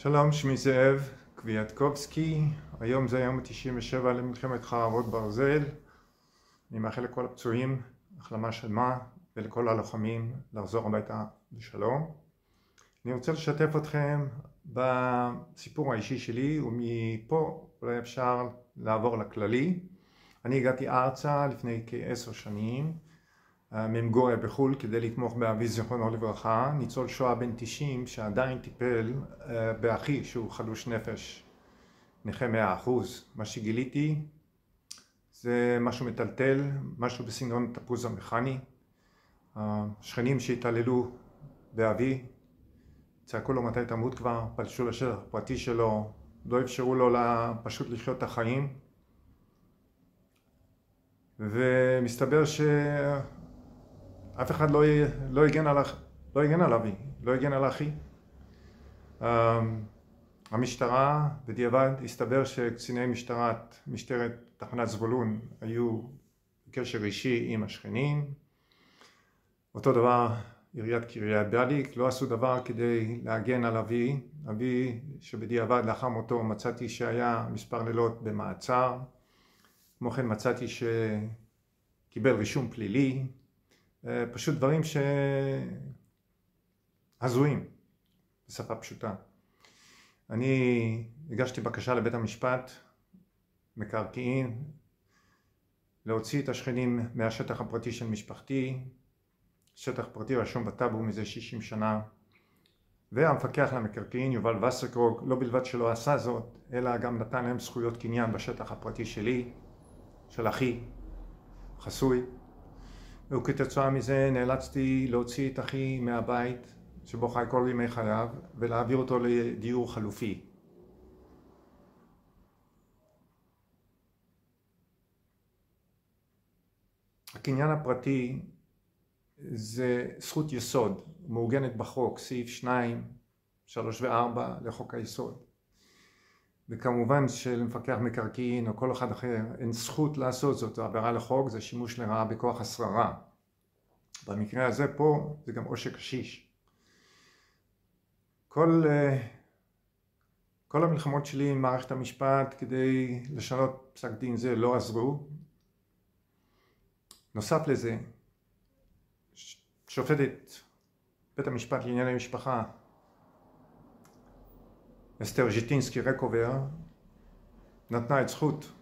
שלום, שמי זאב קוויאטקובסקי, היום זה היום ה-97 למלחמת חרבות ברזל. אני מאחל לכל הפצועים החלמה שלמה ולכל הלוחמים לחזור הביתה בשלום. אני רוצה לשתף אתכם בסיפור האישי שלי ומפה אולי אפשר לעבור לכללי. אני הגעתי ארצה לפני כעשר שנים ממגוריה בחו"ל כדי לתמוך באבי זיכרונו לברכה, ניצול שואה בן 90 שעדיין טיפל אה, באחי שהוא חלוש נפש, נכה מאה אחוז. מה שגיליתי זה משהו מטלטל, משהו בסגנון תפוז המכני. השכנים שהתעללו באבי, צעקו לו מתי תמות כבר, פלשו לשטח הפרטי שלו, לא אפשרו לו פשוט לחיות את החיים. ומסתבר ש... אף אחד לא, לא הגן על, לא הגן על אבי, לא הגן על אחי. Um, המשטרה, בדיעבד, הסתבר שקציני משטרת, משטרת תחנת זבולון היו בקשר אישי עם השכנים. אותו דבר עיריית קריית ביאליק, לא עשו דבר כדי להגן על אבי. אבי שבדיעבד לאחר מותו מצאתי שהיה מספר לילות במעצר. כמו כן מצאתי שקיבל רישום פלילי, פשוט דברים שהזויים, בשפה פשוטה. אני הגשתי בקשה לבית המשפט, מקרקעין, להוציא את השכנים מהשטח הפרטי של משפחתי, שטח פרטי רשום בטאבו מזה 60 שנה, והמפקח למקרקעין יובל וסרקרוג לא בלבד שלא עשה זאת, אלא גם נתן להם זכויות קניין בשטח הפרטי שלי, של אחי, חסוי, וכתוצאה מזה נאלצתי להוציא את אחי מהבית שבו חי כל ימי חייו ולהעביר אותו לדיור חלופי. הקניין הפרטי זה זכות יסוד, מעוגנת בחוק, סעיף 2, 3 ו-4 לחוק היסוד. וכמובן שלמפקח מקרקעין או כל אחד אחר אין זכות לעשות זאת, עבירה לחוק, זה שימוש לרעה בכוח השררה. במקרה הזה פה זה גם עושק קשיש. כל, אה, כל המלחמות שלי עם מערכת המשפט כדי לשנות פסק דין זה לא עזרו. נוסף לזה, שופטת בית המשפט לענייני משפחה אסתר ז'יטינסקי רקובר נתנה את זכות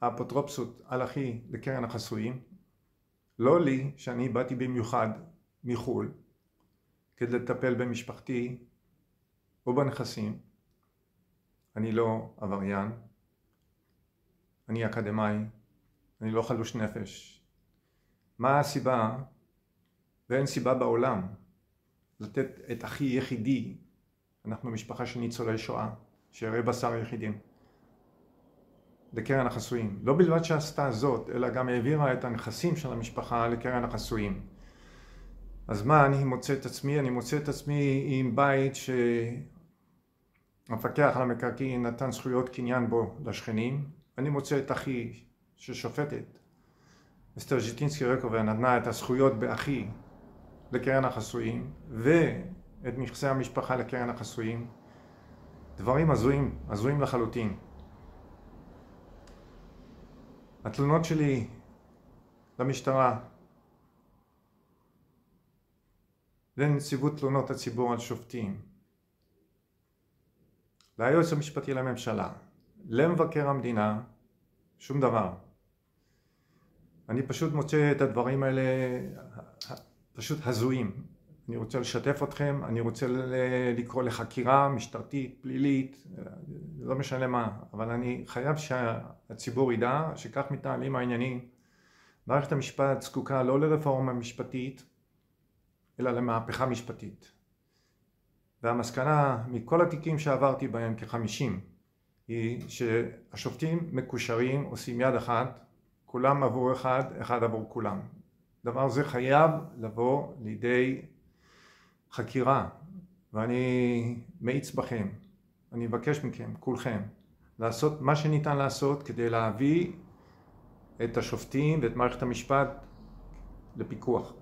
האפוטרופסות על אחי לקרן החסויים. לא לי שאני באתי במיוחד מחו"ל כדי לטפל במשפחתי או בנכסים אני לא עבריין. אני אקדמאי. אני לא חלוש נפש. מה הסיבה? ואין סיבה בעולם לתת את אחי יחידי, אנחנו משפחה של ניצולי שואה, שירי בשר יחידים, לקרן החסויים. לא בלבד שעשתה זאת, אלא גם העבירה את הנכסים של המשפחה לקרן החסויים. אז מה אני מוצא את עצמי? אני מוצא את עצמי עם בית שהמפקח על המקרקעין נתן זכויות קניין בו לשכנים. אני מוצא את אחי ששופטת, אסתר ז'יטינסקי רקובר נתנה את הזכויות באחי לקרן החסויים ואת נכסי המשפחה לקרן החסויים דברים הזויים, הזויים לחלוטין. התלונות שלי למשטרה לנציבות תלונות הציבור על שופטים ליועץ המשפטי לממשלה למבקר המדינה שום דבר. אני פשוט מוצא את הדברים האלה פשוט הזויים. אני רוצה לשתף אתכם, אני רוצה לקרוא לחקירה משטרתית, פלילית, לא משנה מה, אבל אני חייב שהציבור ידע שכך מתנהלים העניינים. מערכת המשפט זקוקה לא לרפורמה משפטית, אלא למהפכה משפטית. והמסקנה מכל התיקים שעברתי בהם כחמישים היא שהשופטים מקושרים, עושים יד אחת, כולם עבור אחד, אחד עבור כולם. דבר זה חייב לבוא לידי חקירה ואני מאיץ בכם, אני מבקש מכם, כולכם, לעשות מה שניתן לעשות כדי להביא את השופטים ואת מערכת המשפט לפיקוח.